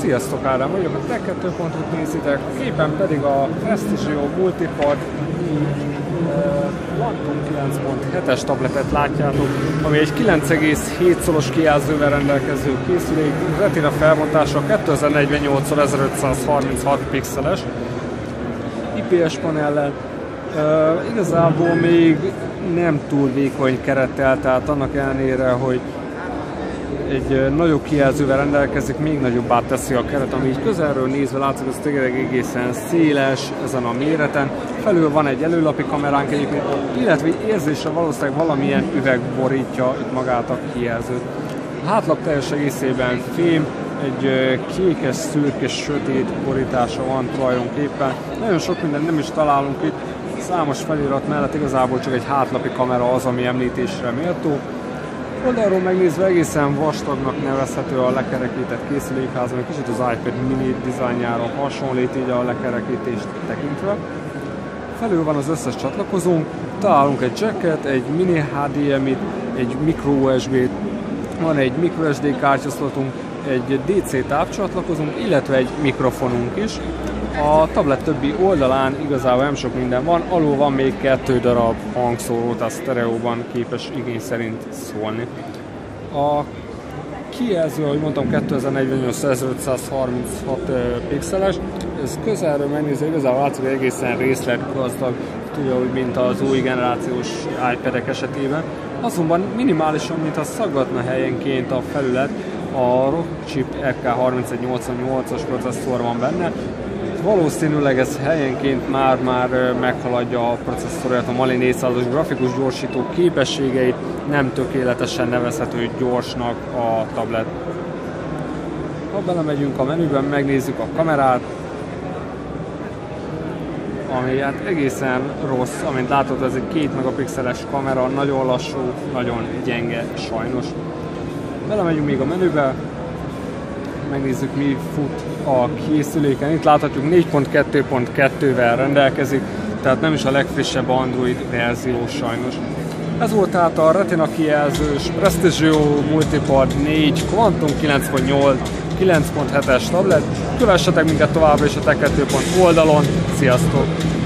Sziasztok, Ádám vagyok, a Tech 2 pontot nézitek, képen pedig a Prestigio Multipod Quantum 9.7-es tabletet látjátok, ami egy 9,7 szoros kijelzővel rendelkező készülék, retina felbontása 2048x1536 pixeles, IPS panellel, uh, igazából még nem túl vékony kerettel, tehát annak ellenére, hogy egy nagyobb kijelzővel rendelkezik, még nagyobbá teszi a keret, ami így közelről nézve látszik, az tényleg egészen széles ezen a méreten. Felül van egy előlapi kameránk egyébként, illetve érzésre valószínűleg valamilyen üveg borítja itt magát a kijelzőt. A hátlap teljes egészében fém, egy kékes, szürkes, sötét borítása van tulajdonképpen. Nagyon sok minden nem is találunk itt, számos felirat mellett igazából csak egy hátlapi kamera az, ami említésre méltó. Oldalról megnézve egészen vastagnak nevezhető a lekerekített készülékház, ami kicsit az iPad mini dizájnjára hasonlít így a lekerekítést tekintve. Felül van az összes csatlakozónk, találunk egy jacket, egy mini HDMI-t, egy micro USB-t, van egy microSD kártyaszlatunk, egy DC távcsatlakozónk, illetve egy mikrofonunk is. A tablet többi oldalán igazából nem sok minden van, alul van még kettő darab hangszóró, tehát sztereóban képes igény szerint szólni. A kijelző, ahogy mondtam, 2048 1536 pixeles, ez közelről megnézve igazából látszik, hogy egészen részletgazdag, tudja, hogy mint az új generációs iPad-ek esetében. Azonban minimálisan, mintha szaggatna helyenként a felület, a Rockchip RK3188-as processzor van benne, valószínűleg ez helyenként már-már meghaladja a processzorját, a Mali 400-as grafikus gyorsító képességeit, nem tökéletesen nevezhető gyorsnak a tablet. Ha belemegyünk a menüben, megnézzük a kamerát, ami hát egészen rossz, amint látod, ez egy két megapixeles kamera, nagyon lassú, nagyon gyenge, sajnos. Belemegyünk még a menübe, megnézzük mi fut a készüléken. Itt láthatjuk 4.2.2-vel rendelkezik, tehát nem is a legfrissebb Android verzió sajnos. Ez volt tehát a Retina kijelzős Prestigio Multipod 4 Quantum 9.8 9.7-es tablet. Kövessetek minket továbbra is a Tech2. oldalon. Sziasztok!